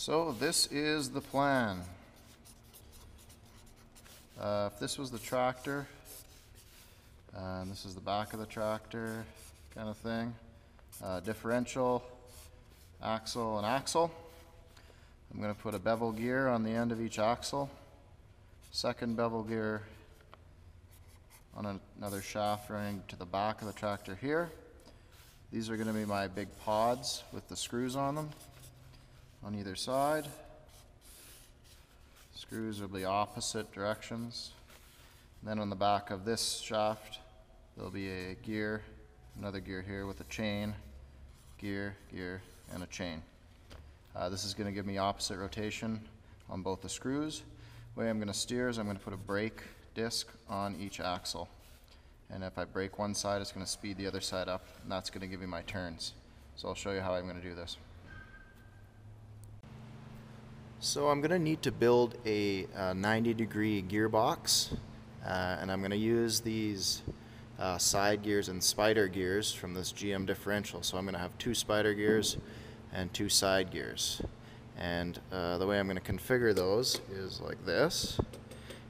So this is the plan. Uh, if this was the tractor, uh, and this is the back of the tractor, kind of thing, uh, differential, axle and axle. I'm going to put a bevel gear on the end of each axle, second bevel gear on another shaft running to the back of the tractor here. These are going to be my big pods with the screws on them on either side. Screws will be opposite directions. And then on the back of this shaft, there'll be a gear, another gear here with a chain, gear, gear, and a chain. Uh, this is going to give me opposite rotation on both the screws. The way I'm going to steer is I'm going to put a brake disc on each axle. And if I brake one side, it's going to speed the other side up, and that's going to give me my turns. So I'll show you how I'm going to do this. So I'm going to need to build a, a 90 degree gearbox, uh, and I'm going to use these uh, side gears and spider gears from this GM differential. So I'm going to have two spider gears and two side gears. And uh, the way I'm going to configure those is like this.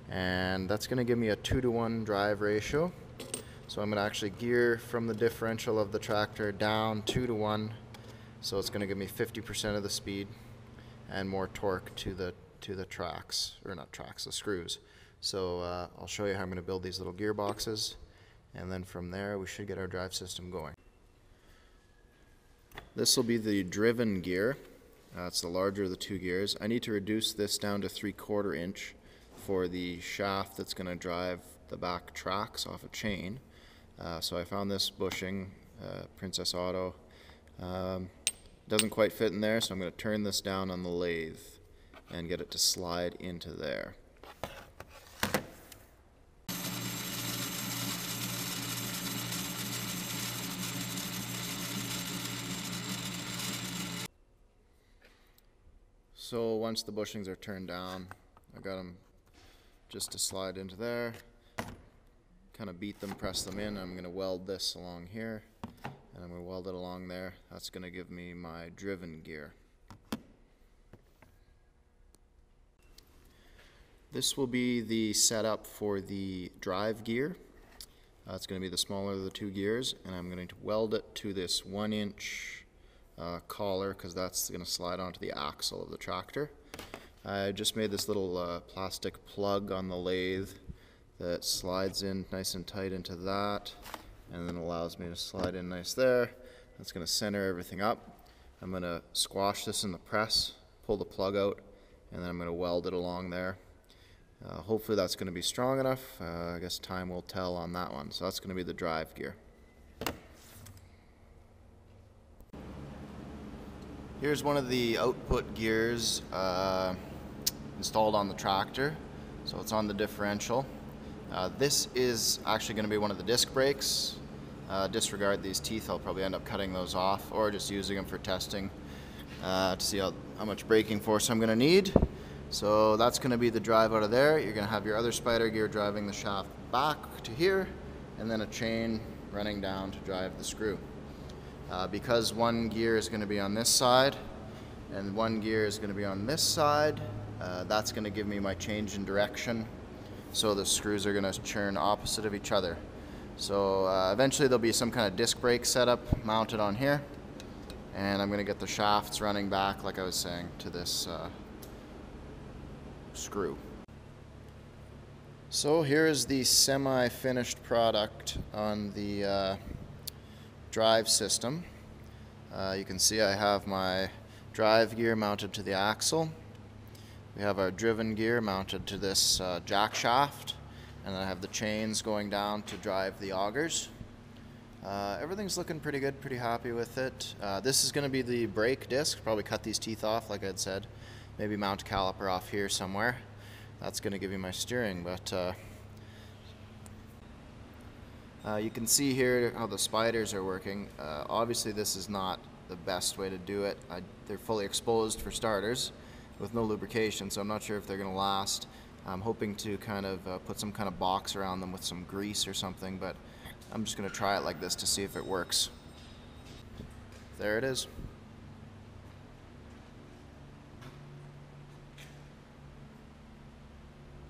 And that's going to give me a 2 to 1 drive ratio. So I'm going to actually gear from the differential of the tractor down 2 to 1. So it's going to give me 50% of the speed and more torque to the to the tracks, or not tracks, the screws. So uh, I'll show you how I'm going to build these little gearboxes. And then from there, we should get our drive system going. This will be the driven gear. Uh, the larger of the two gears. I need to reduce this down to 3 quarter inch for the shaft that's going to drive the back tracks off a chain. Uh, so I found this bushing, uh, Princess Auto. Um, doesn't quite fit in there, so I'm going to turn this down on the lathe and get it to slide into there. So once the bushings are turned down, I got them just to slide into there. Kind of beat them, press them in. I'm going to weld this along here, and I'm going to weld it along there. That's going to give me my driven gear. This will be the setup for the drive gear. Uh, it's going to be the smaller of the two gears, and I'm going to weld it to this one inch uh, collar because that's going to slide onto the axle of the tractor. I just made this little uh, plastic plug on the lathe that slides in nice and tight into that and then it allows me to slide in nice there. That's going to center everything up. I'm going to squash this in the press, pull the plug out, and then I'm going to weld it along there. Uh, hopefully that's going to be strong enough. Uh, I guess time will tell on that one. So that's going to be the drive gear. Here's one of the output gears uh, installed on the tractor. So it's on the differential. Uh, this is actually going to be one of the disc brakes. Uh, disregard these teeth, I'll probably end up cutting those off or just using them for testing uh, to see how, how much braking force I'm going to need. So that's going to be the drive out of there. You're going to have your other spider gear driving the shaft back to here and then a chain running down to drive the screw. Uh, because one gear is going to be on this side and one gear is going to be on this side, uh, that's going to give me my change in direction. So the screws are going to churn opposite of each other. So uh, eventually there'll be some kind of disc brake setup mounted on here. And I'm going to get the shafts running back, like I was saying, to this uh, screw. So here is the semi-finished product on the uh, drive system. Uh, you can see I have my drive gear mounted to the axle. We have our driven gear mounted to this uh, jack shaft and then I have the chains going down to drive the augers. Uh, everything's looking pretty good, pretty happy with it. Uh, this is going to be the brake disc, probably cut these teeth off like I'd said. Maybe mount a caliper off here somewhere. That's going to give you my steering, but uh, uh, you can see here how the spiders are working. Uh, obviously this is not the best way to do it. I, they're fully exposed for starters with no lubrication, so I'm not sure if they're going to last. I'm hoping to kind of uh, put some kind of box around them with some grease or something, but I'm just going to try it like this to see if it works. There it is.